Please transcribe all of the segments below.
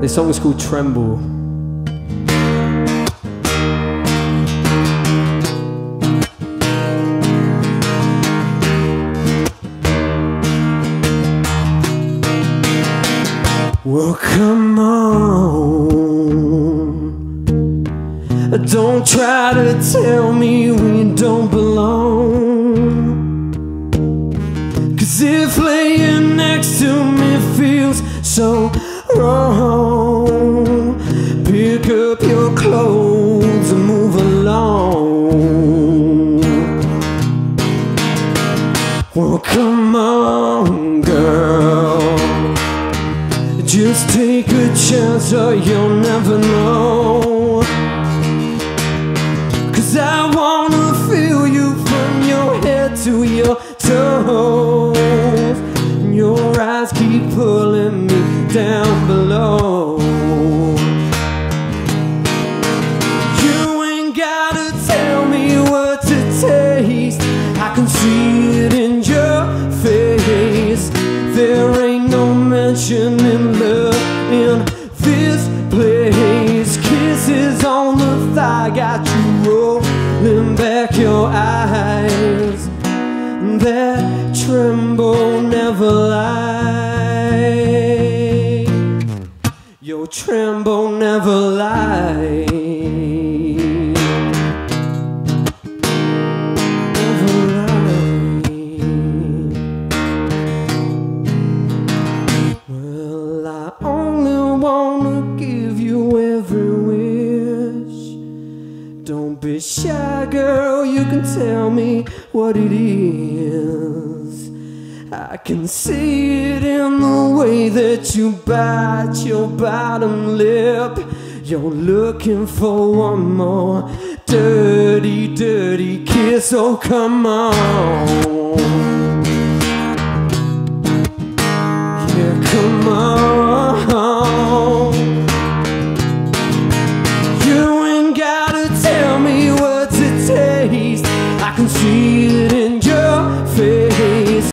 This song is called Tremble. Well, come on. Don't try to tell me we don't belong. Cause if laying next to me feels so wrong, up your clothes and move along. Well, come on, girl. Just take a chance or you'll never know Cause I wanna feel you from your head to your toes and Your eyes keep pulling me down below love in this place. Kisses on the thigh got you rolling back your eyes. That tremble never lie Your tremble never lie Don't be shy, girl, you can tell me what it is. I can see it in the way that you bite your bottom lip. You're looking for one more dirty, dirty kiss. Oh, come on. Can see it in your face.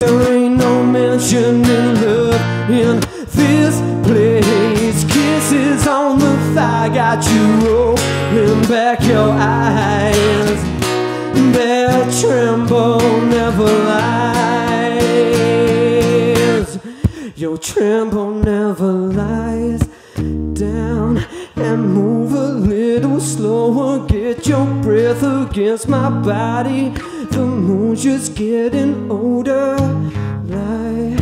There ain't no mention in love in this place. Kisses on the thigh got you rolling back your eyes. That tremble never lies. Your tremble never lies down and move Your breath against my body. The moon's just getting older. Lie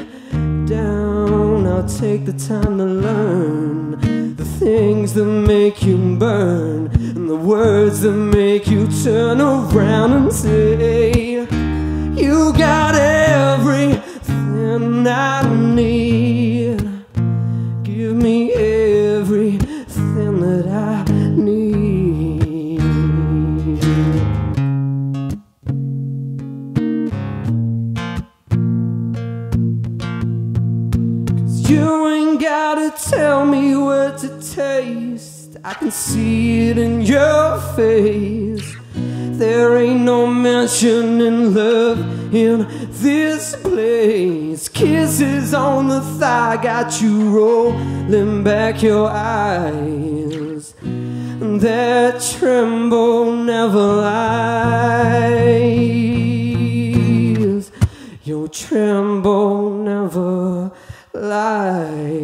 down. I'll take the time to learn the things that make you burn and the words that make you turn around and say, You got everything I need. Cause you ain't gotta tell me what to taste. I can see it in your face. There ain't no mention in love in this place. Kisses on the thigh got you rolling back your eyes. That tremble never lies. Your tremble never lies.